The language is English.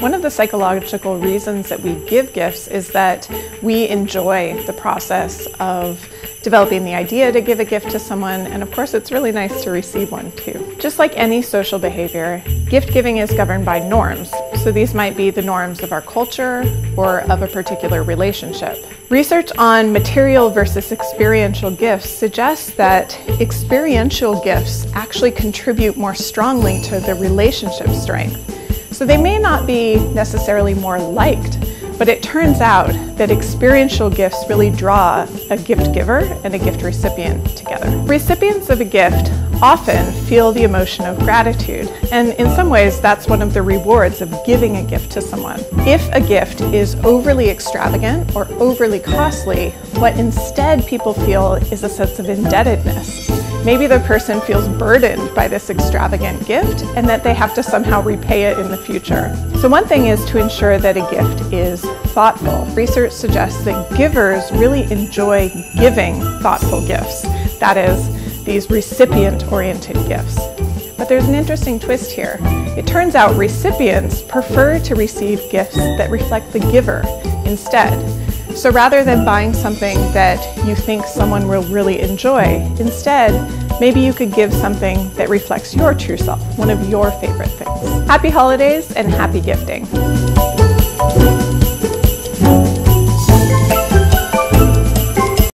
One of the psychological reasons that we give gifts is that we enjoy the process of developing the idea to give a gift to someone, and of course, it's really nice to receive one too. Just like any social behavior, gift giving is governed by norms. So these might be the norms of our culture or of a particular relationship. Research on material versus experiential gifts suggests that experiential gifts actually contribute more strongly to the relationship strength. So they may not be necessarily more liked, but it turns out that experiential gifts really draw a gift giver and a gift recipient together. Recipients of a gift often feel the emotion of gratitude, and in some ways, that's one of the rewards of giving a gift to someone. If a gift is overly extravagant or overly costly, what instead people feel is a sense of indebtedness. Maybe the person feels burdened by this extravagant gift and that they have to somehow repay it in the future. So, one thing is to ensure that a gift is thoughtful. Research suggests that givers really enjoy giving thoughtful gifts. That is, these recipient oriented gifts. But there's an interesting twist here. It turns out recipients prefer to receive gifts that reflect the giver instead. So rather than buying something that you think someone will really enjoy, instead, maybe you could give something that reflects your true self, one of your favorite things. Happy holidays and happy gifting.